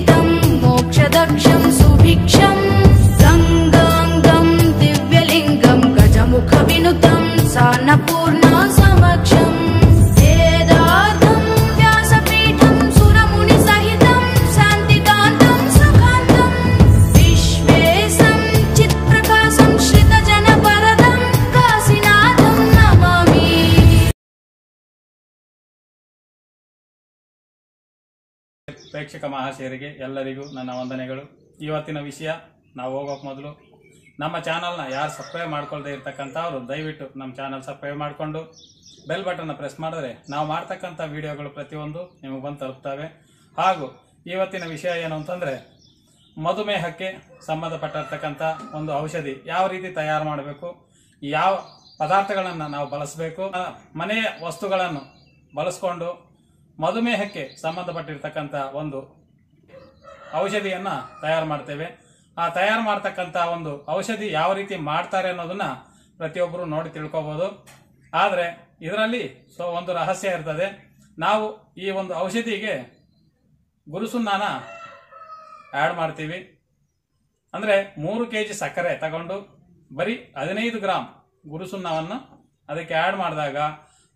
quitando. ಪ್ರೇಕ್ಷಕ ಮಹಾಶಯರಿಗೆ ಎಲ್ಲರಿಗೂ ನನ್ನ ವಂದನೆಗಳು. ಇವತ್ತಿನ ವಿಷಯ, ನಾವು ಹೋಗೋಕೆ ಮೊದಲು, ನಮ್ಮ ಚಾನಲ್ನ ಯಾರು ಸಬ್ಸ್ಕ್ರೈಬ್ ಮಾಡ್ಕೊಳ್ದೇ ಇರ್ತಕ್ಕಂಥವ್ರು, ದಯವಿಟ್ಟು ನಮ್ಮ ಚಾನಲ್ ಸಬ್ಸ್ಕ್ರೈಬ್ ಮಾಡಿಕೊಂಡು, ಬೆಲ್ ಬಟನ್ನ ಪ್ರೆಸ್ ಮಾಡಿದ್ರೆ ನಾವು ಮಾಡ್ತಕ್ಕಂಥ ವಿಡಿಯೋಗಳು ಪ್ರತಿಯೊಂದು ನಿಮಗೆ ಬಂದು ತಲುಪ್ತವೆ. ಹಾಗೂ ಇವತ್ತಿನ ವಿಷಯ ಏನು ಅಂತಂದರೆ, ಮಧುಮೇಹಕ್ಕೆ ಸಂಬಂಧಪಟ್ಟಿರ್ತಕ್ಕಂಥ ಒಂದು ಔಷಧಿ ಯಾವ ರೀತಿ ತಯಾರು ಮಾಡಬೇಕು, ಯಾವ ಪದಾರ್ಥಗಳನ್ನು ನಾವು ಬಳಸಬೇಕು, ಮನೆಯ ವಸ್ತುಗಳನ್ನು ಬಳಸ್ಕೊಂಡು ಮಧುಮೇಹಕ್ಕೆ ಸಂಬಂಧಪಟ್ಟಿರ್ತಕ್ಕಂಥ ಒಂದು ಔಷಧಿಯನ್ನ ತಯಾರು ಮಾಡ್ತೇವೆ. ಆ ತಯಾರು ಮಾಡ್ತಕ್ಕಂಥ ಒಂದು ಔಷಧಿ ಯಾವ ರೀತಿ ಮಾಡ್ತಾರೆ ಅನ್ನೋದನ್ನ ಪ್ರತಿಯೊಬ್ಬರು ನೋಡಿ ತಿಳ್ಕೊಬಹುದು ಆದರೆ ಇದರಲ್ಲಿ ಸೊ ಒಂದು ರಹಸ್ಯ ಇರ್ತದೆ. ನಾವು ಈ ಒಂದು ಔಷಧಿಗೆ ಗುರುಸುನ್ನಾನ ಆ್ಯಡ್ ಮಾಡ್ತೀವಿ. ಅಂದರೆ ಮೂರು ಕೆ ಜಿ ಸಕ್ಕರೆ ತಗೊಂಡು ಬರೀ ಹದಿನೈದು ಗ್ರಾಮ್ ಗುರುಸುನ್ನವನ್ನು ಅದಕ್ಕೆ ಆ್ಯಡ್ ಮಾಡಿದಾಗ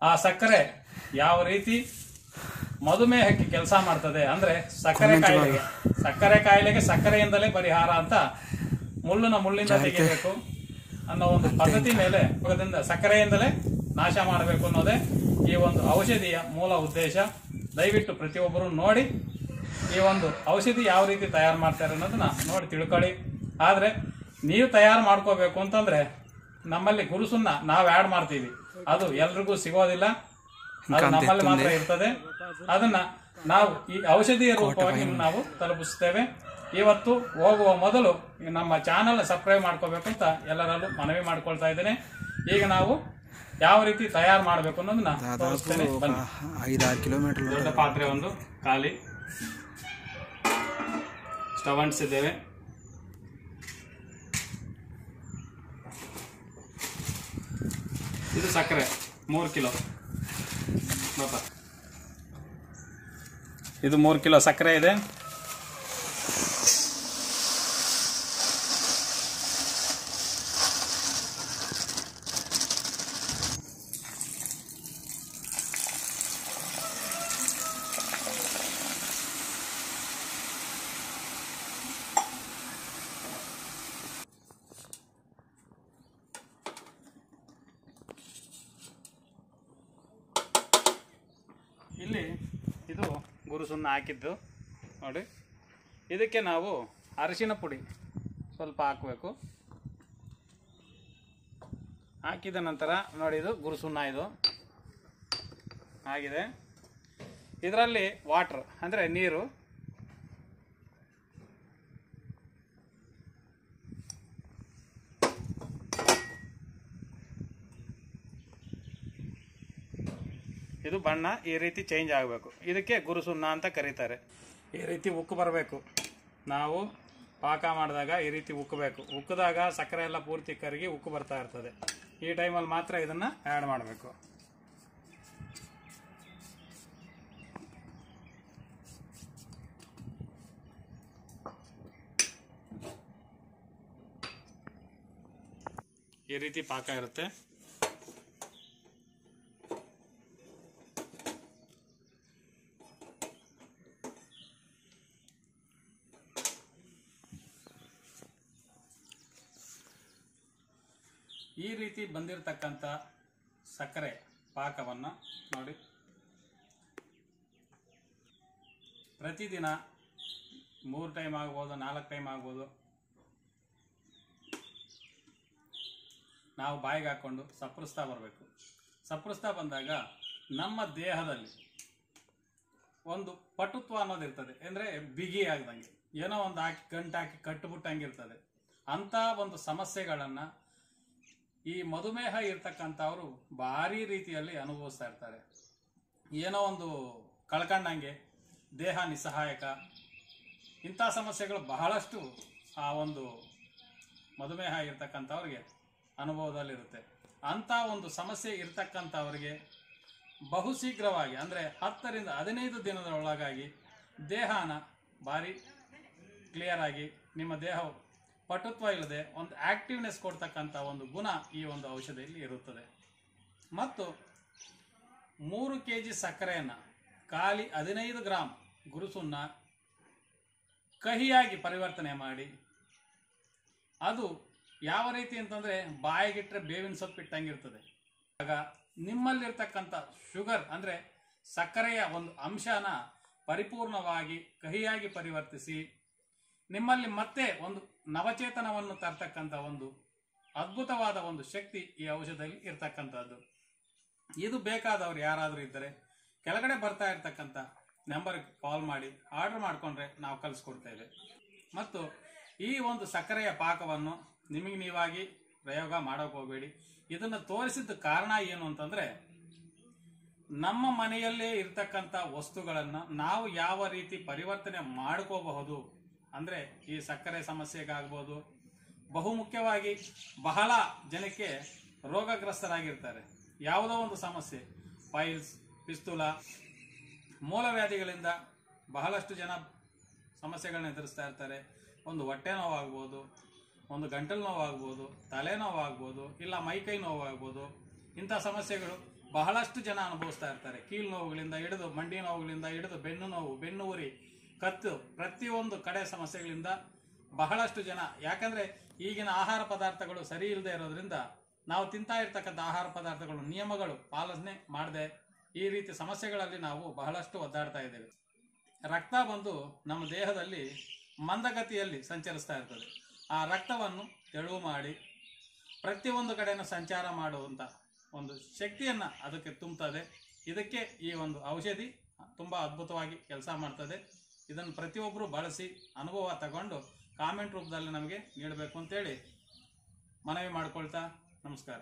ಆ ಸಕ್ಕರೆ ಯಾವ ರೀತಿ ಮಧುಮೇಹಕ್ಕೆ ಕೆಲಸ ಮಾಡ್ತದೆ ಅಂದ್ರೆ ಸಕ್ಕರೆ ಕಾಯಿಲೆಗೆ ಸಕ್ಕರೆ ಕಾಯಿಲೆಗೆ ಸಕ್ಕರೆಯಿಂದಲೇ ಪರಿಹಾರ ಅಂತ ಮುಳ್ಳಿನ ಮುಳ್ಳಿಂದ ತೆಗಿಬೇಕು ಅನ್ನೋ ಒಂದು ಪದ್ಧತಿ ಮೇಲೆ ಸಕ್ಕರೆಯಿಂದಲೇ ನಾಶ ಮಾಡಬೇಕು ಅನ್ನೋದೇ ಈ ಒಂದು ಔಷಧಿಯ ಮೂಲ ಉದ್ದೇಶ. ದಯವಿಟ್ಟು ಪ್ರತಿಯೊಬ್ಬರು ನೋಡಿ ಈ ಒಂದು ಔಷಧಿ ಯಾವ ರೀತಿ ತಯಾರು ಮಾಡ್ತಾರೆ ಅನ್ನೋದನ್ನ ನೋಡಿ ತಿಳ್ಕೊಳ್ಳಿ. ಆದ್ರೆ ನೀವು ತಯಾರು ಮಾಡ್ಕೋಬೇಕು ಅಂತಂದ್ರೆ ನಮ್ಮಲ್ಲಿ ಗುರುಸುನ್ನ ನಾವು ಆ್ಯಡ್ ಮಾಡ್ತೀವಿ. ಅದು ಎಲ್ರಿಗೂ ಸಿಗೋದಿಲ್ಲ. ಅದು ನಮ್ಮಲ್ಲಿ ಮಾತ್ರ ಇರ್ತದೆ. ಅದನ್ನ ನಾವು ಈ ಔಷಧಿಯ ರೂಪವಾಗಿ ನಾವು ತಲುಪಿಸ್ತೇವೆ ಇವತ್ತು ಹೋಗುವ ಮೊದಲು ನಮ್ಮ ಚಾನಲ್ ಸಬ್ಸ್ಕ್ರೈಬ್ ಮಾಡ್ಕೋಬೇಕು ಅಂತ ಎಲ್ಲರಲ್ಲೂ ಮನವಿ ಮಾಡ್ಕೊಳ್ತಾ ಇದ್ದೇನೆ. ಈಗ ನಾವು ಯಾವ ರೀತಿ ತಯಾರು ಮಾಡಬೇಕು ಅನ್ನೋದನ್ನ ತೋರಿಸ್ತೇನೆ. ಐದಾರು ಕಿಲೋಮೀಟರ್ ದೊಡ್ಡ ಪಾತ್ರೆ ಒಂದು ಖಾಲಿ. ಸ್ಟವ್ ಅಂಟಿಸಿದ್ದೇವೆ. ಇದು ಸಕ್ಕರೆ ಮೂರು ಕಿಲೋ. ನೋಡ್ತಾ. ಇದು ಮೂರು ಕಿಲೋ ಸಕ್ಕರೆ ಇದೆ ಇಲ್ಲಿ ಇದು ಗುರುಸುನ್ನ ಹಾಕಿದ್ದು ನೋಡಿ. ಇದಕ್ಕೆ ನಾವು ಅರಿಶಿನ ಪುಡಿ ಸ್ವಲ್ಪ ಹಾಕಬೇಕು. ಹಾಕಿದ ನಂತರ ನೋಡಿ ಇದು ಗುರುಸುಣ್ಣ ಇದು. ಆಗಿದೆ. ಇದರಲ್ಲಿ ವಾಟ್ರ್ ಅಂದರೆ ನೀರು. ಇದು ಬಣ್ಣ ಈ ರೀತಿ ಚೇಂಜ್ ಆಗಬೇಕು. ಇದಕ್ಕೆ ಗುರುಸುಣ್ಣ ಅಂತ ಕರೀತಾರೆ. ಈ ರೀತಿ ಉಕ್ಕು ಬರಬೇಕು. ನಾವು ಪಾಕ ಮಾಡಿದಾಗ ಈ ರೀತಿ ಉಕ್ಕಬೇಕು ಉಕ್ಕಿದಾಗ ಸಕ್ಕರೆ ಎಲ್ಲ ಪೂರ್ತಿ ಕರಗಿ ಉಕ್ಕು ಬರ್ತಾ ಇರ್ತದೆ. ಈ ಟೈಮಲ್ಲಿ ಮಾತ್ರ ಇದನ್ನು ಆ್ಯಡ್ ಮಾಡಬೇಕು. ಈ ರೀತಿ ಪಾಕ ಇರುತ್ತೆ. ಈ ರೀತಿ ಬಂದಿರತಕ್ಕಂಥ ಸಕ್ಕರೆ ಪಾಕವನ್ನು ನೋಡಿ. ಪ್ರತಿದಿನ ಮೂರು ಟೈಮ್ ಆಗ್ಬೋದು, ನಾಲ್ಕು ಟೈಮ್ ಆಗ್ಬೋದು. ನಾವು ಬಾಯಿಗೆ ಹಾಕ್ಕೊಂಡು ಸಪ್ರಿಸ್ತಾ ಬರಬೇಕು. ಸಪ್ರಿಸ್ತಾ ಬಂದಾಗ ನಮ್ಮ ದೇಹದಲ್ಲಿ ಒಂದು ಪಟುತ್ವ ಅನ್ನೋದು ಇರ್ತದೆ. ಅಂದರೆ ಬಿಗಿ ಆಗ್ದಂಗೆ. ಏನೋ ಒಂದು ಹಾಕಿ ಗಂಟು ಹಾಕಿ ಕಟ್ಟುಬಿಟ್ಟಂಗಿರ್ತದೆ ಅಂಥ ಒಂದು ಸಮಸ್ಯೆಗಳನ್ನು ಈ ಮಧುಮೇಹ ಇರ್ತಕ್ಕಂಥವ್ರು ಭಾರಿ ರೀತಿಯಲ್ಲಿ ಅನುಭವಿಸ್ತಾ ಇರ್ತಾರೆ. ಏನೋ ಒಂದು ಕಳ್ಕಂಡಂಗೆ, ದೇಹ ನಿಸ್ಸಹಾಯಕ, ಇಂಥ ಸಮಸ್ಯೆಗಳು ಬಹಳಷ್ಟು ಆ ಒಂದು ಮಧುಮೇಹ ಇರ್ತಕ್ಕಂಥವ್ರಿಗೆ ಅನುಭವದಲ್ಲಿರುತ್ತೆ. ಅಂಥ ಒಂದು ಸಮಸ್ಯೆ ಇರ್ತಕ್ಕಂಥವ್ರಿಗೆ ಬಹುಶೀಘ್ರವಾಗಿ, ಅಂದರೆ ಹತ್ತರಿಂದ ಹದಿನೈದು ದಿನದ ಒಳಗಾಗಿ ದೇಹನ ಭಾರಿ ಕ್ಲಿಯರ್ ಆಗಿ ನಿಮ್ಮ ದೇಹ ಪಟುತ್ವ ಇಲ್ಲದೆ ಒಂದು ಆಕ್ಟಿವ್ನೆಸ್ ಕೊಡ್ತಕ್ಕಂಥ ಒಂದು ಗುಣ ಈ ಒಂದು ಔಷಧಿಯಲ್ಲಿ ಇರುತ್ತದೆ. ಮತ್ತು ಮೂರು ಕೆ ಜಿ ಸಕ್ಕರೆಯನ್ನು ಖಾಲಿ ಹದಿನೈದು ಗ್ರಾಮ್ ಗುರುಸುನ್ನ ಕಹಿಯಾಗಿ ಪರಿವರ್ತನೆ ಮಾಡಿ, ಅದು ಯಾವ ರೀತಿ ಅಂತಂದರೆ ಬಾಯಿಗಿಟ್ಟರೆ ಬೇವಿನ ಸೊಪ್ಪು ಇಟ್ಟಂಗಿರ್ತದೆ. ಆಗ ನಿಮ್ಮಲ್ಲಿರ್ತಕ್ಕಂಥ ಶುಗರ್ ಅಂದರೆ ಸಕ್ಕರೆಯ ಒಂದು ಅಂಶನ ಪರಿಪೂರ್ಣವಾಗಿ ಕಹಿಯಾಗಿ ಪರಿವರ್ತಿಸಿ, ನಿಮ್ಮಲ್ಲಿ ಮತ್ತೆ ಒಂದು ನವಚೇತನವನ್ನು ತರ್ತಕ್ಕಂಥ ಒಂದು ಅದ್ಭುತವಾದ ಒಂದು ಶಕ್ತಿ ಈ ಔಷಧದಲ್ಲಿ ಇರ್ತಕ್ಕಂಥದ್ದು. ಇದು ಬೇಕಾದವ್ರು ಯಾರಾದರೂ ಇದ್ದರೆ ಕೆಳಗಡೆ ಬರ್ತಾ ಇರ್ತಕ್ಕಂಥ ನಂಬರ್ಗೆ ಕಾಲ್ ಮಾಡಿ, ಆರ್ಡರ್ ಮಾಡಿಕೊಂಡ್ರೆ ನಾವು ಕಲಿಸ್ಕೊಡ್ತೇವೆ ಮತ್ತು ಈ ಒಂದು ಸಕ್ಕರೆಯ ಪಾಕವನ್ನು ನಿಮಗೆ ನೀವಾಗಿ ಪ್ರಯೋಗ ಮಾಡೋಕೆ ಹೋಗಬೇಡಿ. ಇದನ್ನು ತೋರಿಸಿದ ಕಾರಣ ಏನು ಅಂತಂದರೆ, ನಮ್ಮ ಮನೆಯಲ್ಲೇ ಇರ್ತಕ್ಕಂಥ ವಸ್ತುಗಳನ್ನು ನಾವು ಯಾವ ರೀತಿ ಪರಿವರ್ತನೆ ಮಾಡ್ಕೋಬಹುದು ಅಂದರೆ ಈ ಸಕ್ಕರೆ ಸಮಸ್ಯೆಗಾಗ್ಬೋದು. ಬಹುಮುಖ್ಯವಾಗಿ ಬಹಳ ಜನಕ್ಕೆ ರೋಗಗ್ರಸ್ತರಾಗಿರ್ತಾರೆ. ಯಾವುದೋ ಒಂದು ಸಮಸ್ಯೆ ಪೈಲ್ಸ್ ಪಿಸ್ತೂಲ ಮೂಲವ್ಯಾಧಿಗಳಿಂದ ಬಹಳಷ್ಟು ಜನ ಸಮಸ್ಯೆಗಳನ್ನ ಎದುರಿಸ್ತಾ ಇರ್ತಾರೆ. ಒಂದು ಹೊಟ್ಟೆ ನೋವಾಗ್ಬೋದು, ಒಂದು ಗಂಟಲು ನೋವಾಗ್ಬೋದು ತಲೆನೋವಾಗ್ಬೋದು ಇಲ್ಲ ಮೈಕೈ ನೋವಾಗ್ಬೋದು. ಇಂಥ ಸಮಸ್ಯೆಗಳು ಬಹಳಷ್ಟು ಜನ ಅನುಭವಿಸ್ತಾ ಇರ್ತಾರೆ. ಕೀಲು ನೋವುಗಳಿಂದ ಹಿಡಿದು, ಮಂಡಿ ನೋವುಗಳಿಂದ ಹಿಡಿದು, ಬೆನ್ನು ನೋವು ಬೆನ್ನು ಉರಿ ಕತ್ತು, ಪ್ರತಿಯೊಂದು ಕಡೆ ಸಮಸ್ಯೆಗಳಿಂದ ಬಹಳಷ್ಟು ಜನ, ಯಾಕಂದರೆ ಈಗಿನ ಆಹಾರ ಪದಾರ್ಥಗಳು ಸರಿ ಇಲ್ಲದೆ ಇರೋದ್ರಿಂದ ನಾವು ತಿಂತಾ ಇರ್ತಕ್ಕಂಥ ಆಹಾರ ಪದಾರ್ಥಗಳು, ನಿಯಮಗಳು ಪಾಲನೆ ಮಾಡದೆ ಈ ರೀತಿ ಸಮಸ್ಯೆಗಳಲ್ಲಿ ನಾವು ಬಹಳಷ್ಟು ಒದ್ದಾಡ್ತಾ ಇದ್ದೇವೆ. ರಕ್ತ ಬಂದು ನಮ್ಮ ದೇಹದಲ್ಲಿ ಮಂದಗತಿಯಲ್ಲಿ ಸಂಚರಿಸ್ತಾ ಇರ್ತದೆ. ಆ ರಕ್ತವನ್ನು ತೆಳುವು ಮಾಡಿ ಪ್ರತಿಯೊಂದು ಕಡೆಯನ್ನು ಸಂಚಾರ ಮಾಡುವಂಥ ಒಂದು ಶಕ್ತಿಯನ್ನು ಅದಕ್ಕೆ ತುಂಬುತ್ತದೆ. ಇದಕ್ಕೆ ಈ ಒಂದು ಔಷಧಿ ತುಂಬ ಅದ್ಭುತವಾಗಿ ಕೆಲಸ ಮಾಡ್ತದೆ. ಇದನ್ನು ಪ್ರತಿಯೊಬ್ಬರು ಬಳಸಿ ಅನುಭವ ತಗೊಂಡು ಕಾಮೆಂಟ್ ರೂಪದಲ್ಲಿ ನಮಗೆ ನೀಡಬೇಕು ಅಂತೇಳಿ ಮನವಿ ಮಾಡ್ಕೊಳ್ತಾ ನಮಸ್ಕಾರ.